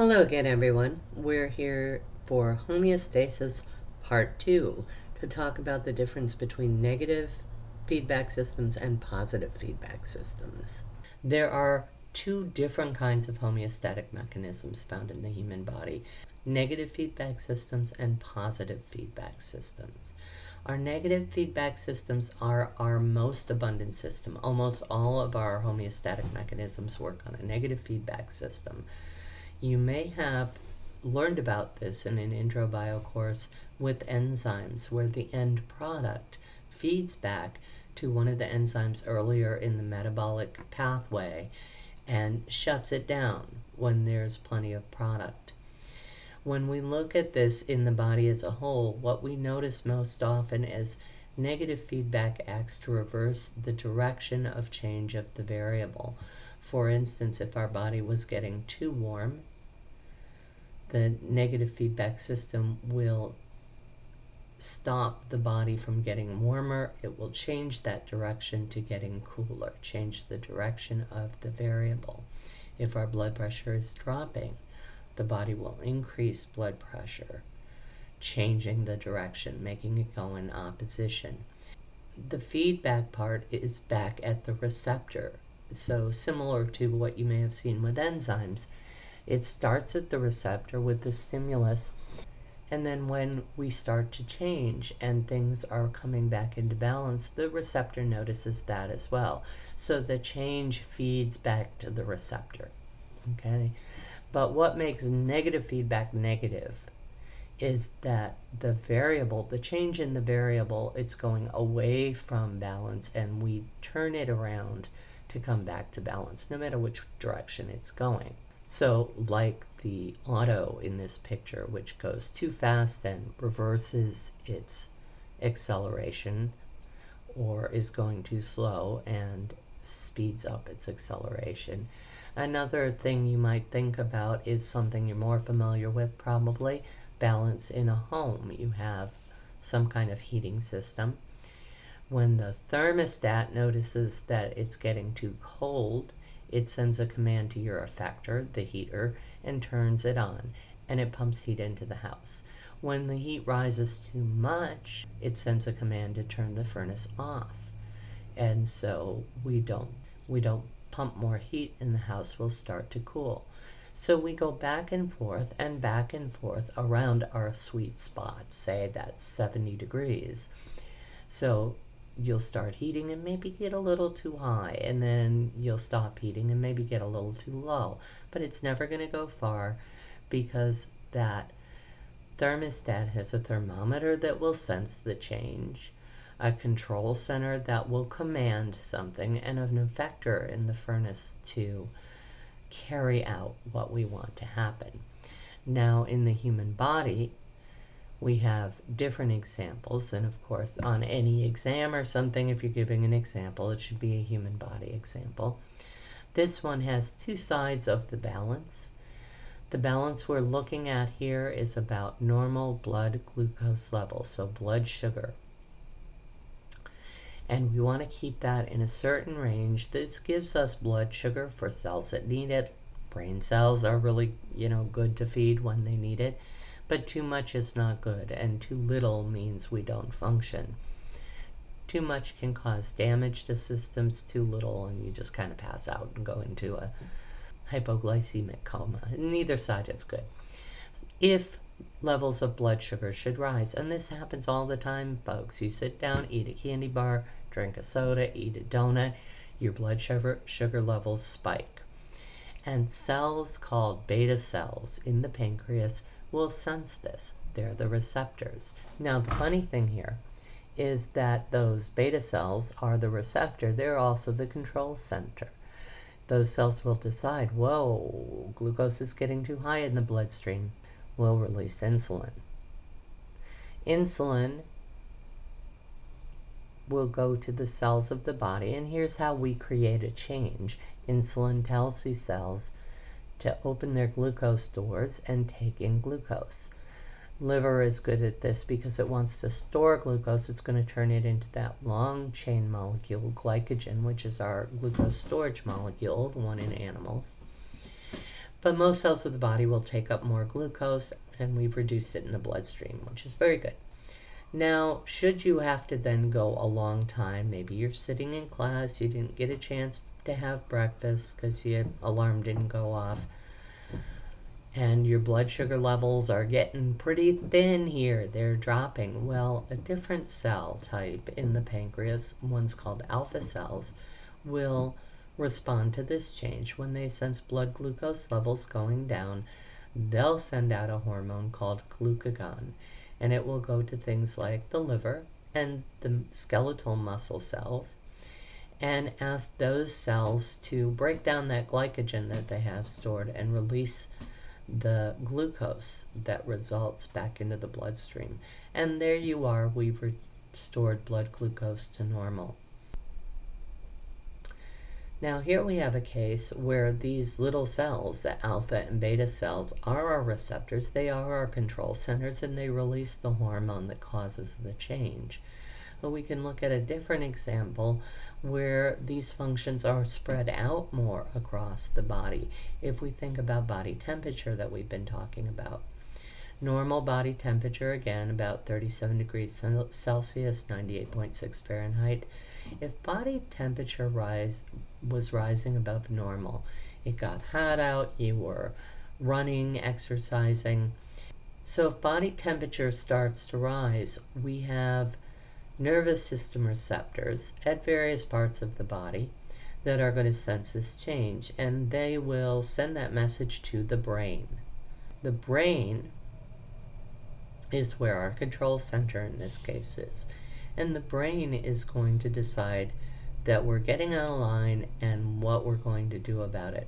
Hello again, everyone. We're here for homeostasis part two to talk about the difference between negative feedback systems and positive feedback systems. There are two different kinds of homeostatic mechanisms found in the human body negative feedback systems and positive feedback systems. Our negative feedback systems are our most abundant system. Almost all of our homeostatic mechanisms work on a negative feedback system. You may have learned about this in an intro bio course with enzymes where the end product feeds back to one of the enzymes earlier in the metabolic pathway and shuts it down when there's plenty of product. When we look at this in the body as a whole, what we notice most often is negative feedback acts to reverse the direction of change of the variable. For instance, if our body was getting too warm, the negative feedback system will stop the body from getting warmer. It will change that direction to getting cooler, change the direction of the variable. If our blood pressure is dropping, the body will increase blood pressure, changing the direction, making it go in opposition. The feedback part is back at the receptor. So, similar to what you may have seen with enzymes, it starts at the receptor with the stimulus, and then when we start to change and things are coming back into balance, the receptor notices that as well. So the change feeds back to the receptor. Okay? But what makes negative feedback negative is that the variable, the change in the variable, it's going away from balance and we turn it around to come back to balance, no matter which direction it's going. So, like the auto in this picture, which goes too fast and reverses its acceleration, or is going too slow and speeds up its acceleration. Another thing you might think about is something you're more familiar with, probably balance in a home. You have some kind of heating system. When the thermostat notices that it's getting too cold, it sends a command to your effector, the heater, and turns it on, and it pumps heat into the house. When the heat rises too much, it sends a command to turn the furnace off. And so we don't we don't pump more heat and the house will start to cool. So we go back and forth and back and forth around our sweet spot, say that's 70 degrees. So you'll start heating and maybe get a little too high, and then you'll stop heating and maybe get a little too low. But it's never going to go far because that thermostat has a thermometer that will sense the change, a control center that will command something, and an effector in the furnace to carry out what we want to happen. Now, in the human body, we have different examples. And of course, on any exam or something, if you're giving an example, it should be a human body example. This one has two sides of the balance. The balance we're looking at here is about normal blood glucose levels, so blood sugar. And we want to keep that in a certain range. This gives us blood sugar for cells that need it. Brain cells are really, you know, good to feed when they need it but too much is not good, and too little means we don't function. Too much can cause damage to systems, too little, and you just kind of pass out and go into a hypoglycemic coma. Neither side is good. If levels of blood sugar should rise, and this happens all the time, folks, you sit down, eat a candy bar, drink a soda, eat a donut, your blood sugar, sugar levels spike. And cells called beta cells in the pancreas will sense this. They're the receptors. Now, the funny thing here is that those beta cells are the receptor, they're also the control center. Those cells will decide, whoa, glucose is getting too high in the bloodstream. We'll release insulin. Insulin will go to the cells of the body, and here's how we create a change. Insulin tells these cells to open their glucose stores and take in glucose. Liver is good at this because it wants to store glucose. It's going to turn it into that long chain molecule, glycogen, which is our glucose storage molecule, the one in animals. But most cells of the body will take up more glucose, and we've reduced it in the bloodstream, which is very good. Now, should you have to then go a long time, maybe you're sitting in class, you didn't get a chance to have breakfast because your alarm didn't go off, and your blood sugar levels are getting pretty thin here, they're dropping. Well, a different cell type in the pancreas, one's called alpha cells, will respond to this change. When they sense blood glucose levels going down, they'll send out a hormone called glucagon, and it will go to things like the liver and the skeletal muscle cells and ask those cells to break down that glycogen that they have stored and release the glucose that results back into the bloodstream. And there you are, we've restored blood glucose to normal. Now here we have a case where these little cells, the alpha and beta cells, are our receptors, they are our control centers, and they release the hormone that causes the change. But we can look at a different example where these functions are spread out more across the body if we think about body temperature that we've been talking about. Normal body temperature, again, about 37 degrees Celsius, 98.6 Fahrenheit. If body temperature rise, was rising above normal, it got hot out, you were running, exercising. So if body temperature starts to rise, we have nervous system receptors at various parts of the body that are going to sense this change, and they will send that message to the brain. The brain is where our control center in this case is, and the brain is going to decide that we're getting out of line and what we're going to do about it.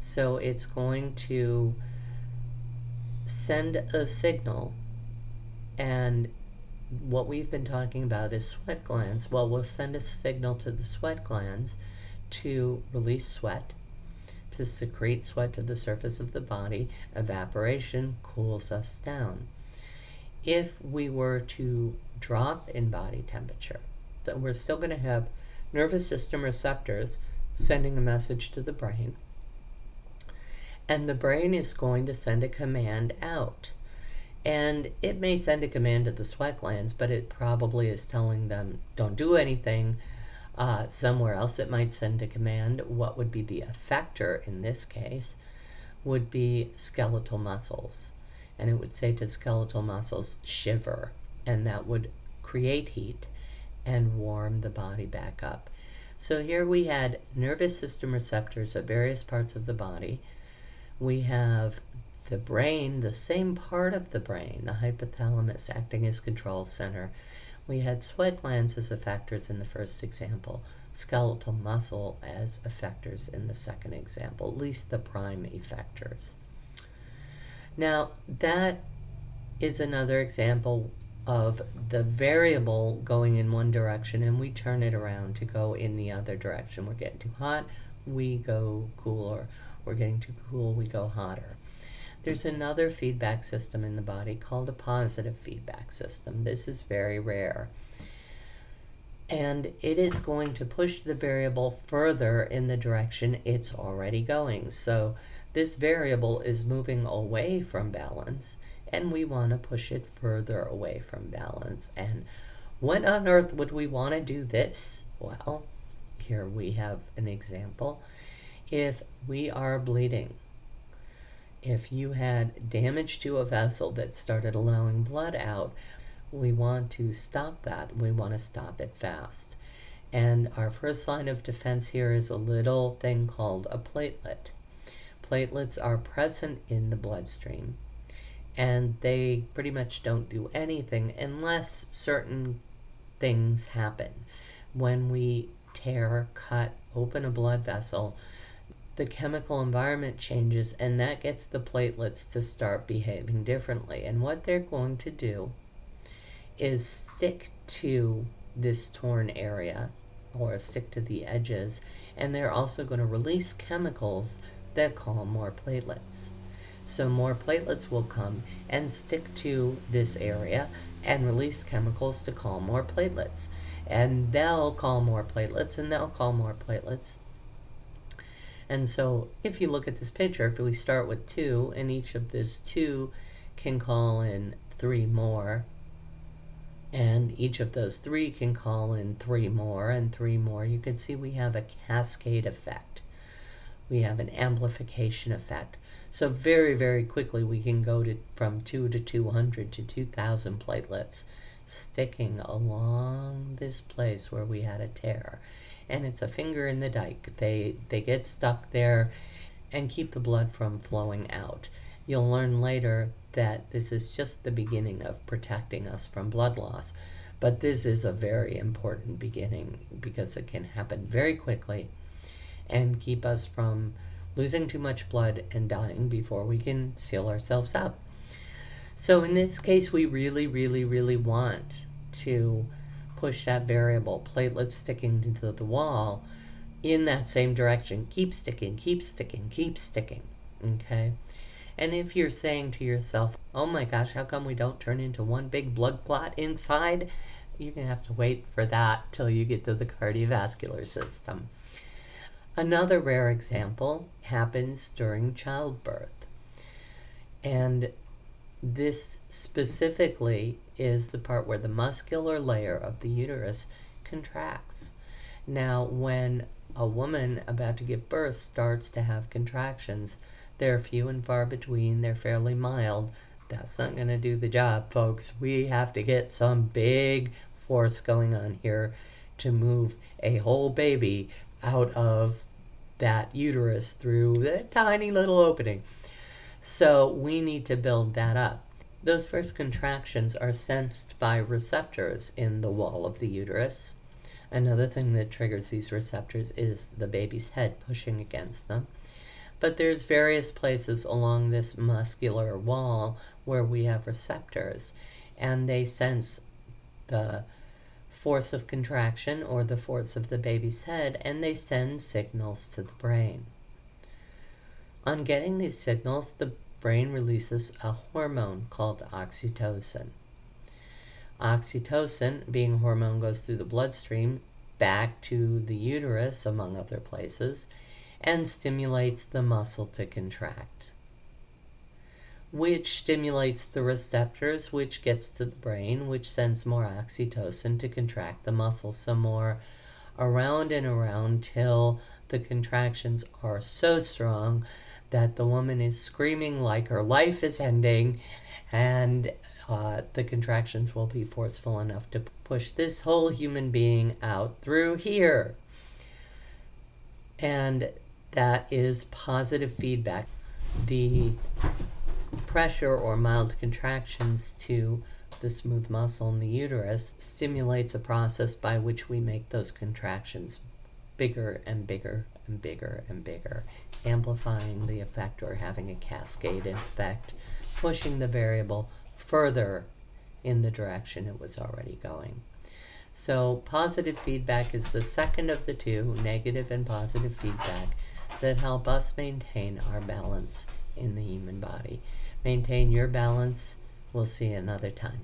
So it's going to send a signal and what we've been talking about is sweat glands. Well, we'll send a signal to the sweat glands to release sweat, to secrete sweat to the surface of the body. Evaporation cools us down. If we were to drop in body temperature, then we're still going to have nervous system receptors sending a message to the brain. And the brain is going to send a command out and it may send a command to the sweat glands, but it probably is telling them don't do anything. Uh, somewhere else, it might send a command. What would be the effector in this case would be skeletal muscles. And it would say to skeletal muscles, shiver. And that would create heat and warm the body back up. So here we had nervous system receptors at various parts of the body. We have the brain, the same part of the brain, the hypothalamus acting as control center. We had sweat glands as effectors in the first example, skeletal muscle as effectors in the second example, at least the prime effectors. Now, that is another example of the variable going in one direction and we turn it around to go in the other direction. We're getting too hot, we go cooler. We're getting too cool, we go hotter. There's another feedback system in the body called a positive feedback system. This is very rare. And it is going to push the variable further in the direction it's already going. So this variable is moving away from balance and we want to push it further away from balance. And when on earth would we want to do this? Well, here we have an example. If we are bleeding, if you had damage to a vessel that started allowing blood out, we want to stop that. We want to stop it fast. And our first line of defense here is a little thing called a platelet. Platelets are present in the bloodstream and they pretty much don't do anything unless certain things happen. When we tear, cut, open a blood vessel, the chemical environment changes and that gets the platelets to start behaving differently. And what they're going to do is stick to this torn area or stick to the edges and they're also going to release chemicals that call more platelets. So more platelets will come and stick to this area and release chemicals to call more platelets. And they'll call more platelets and they'll call more platelets And so if you look at this picture, if we start with two, and each of these two can call in three more, and each of those three can call in three more and three more, you can see we have a cascade effect. We have an amplification effect. So very, very quickly we can go to from 2 to 200 to 2,000 platelets sticking along this place where we had a tear. And it's a finger in the dike. They, they get stuck there and keep the blood from flowing out. You'll learn later that this is just the beginning of protecting us from blood loss. But this is a very important beginning because it can happen very quickly and keep us from losing too much blood and dying before we can seal ourselves up. So in this case, we really, really, really want to push that variable, platelets sticking to the wall, in that same direction. Keep sticking, keep sticking, keep sticking. Okay? And if you're saying to yourself, oh my gosh, how come we don't turn into one big blood clot inside? You're going to have to wait for that till you get to the cardiovascular system. Another rare example happens during childbirth. And this specifically is the part where the muscular layer of the uterus contracts. Now, when a woman about to give birth starts to have contractions, they're few and far between, they're fairly mild. That's not going to do the job, folks. We have to get some big force going on here to move a whole baby out of that uterus through the tiny little opening. So we need to build that up. Those first contractions are sensed by receptors in the wall of the uterus. Another thing that triggers these receptors is the baby's head pushing against them. But there's various places along this muscular wall where we have receptors and they sense the force of contraction or the force of the baby's head, and they send signals to the brain. On getting these signals, the brain releases a hormone called oxytocin. Oxytocin, being a hormone, goes through the bloodstream back to the uterus, among other places, and stimulates the muscle to contract which stimulates the receptors, which gets to the brain, which sends more oxytocin to contract the muscle some more, around and around till the contractions are so strong that the woman is screaming like her life is ending, and uh, the contractions will be forceful enough to push this whole human being out through here. And that is positive feedback. The pressure or mild contractions to the smooth muscle in the uterus stimulates a process by which we make those contractions bigger and bigger and bigger and bigger, amplifying the effect or having a cascade effect, pushing the variable further in the direction it was already going. So, positive feedback is the second of the two, negative and positive feedback, that help us maintain our balance in the human body. Maintain your balance. We'll see you another time.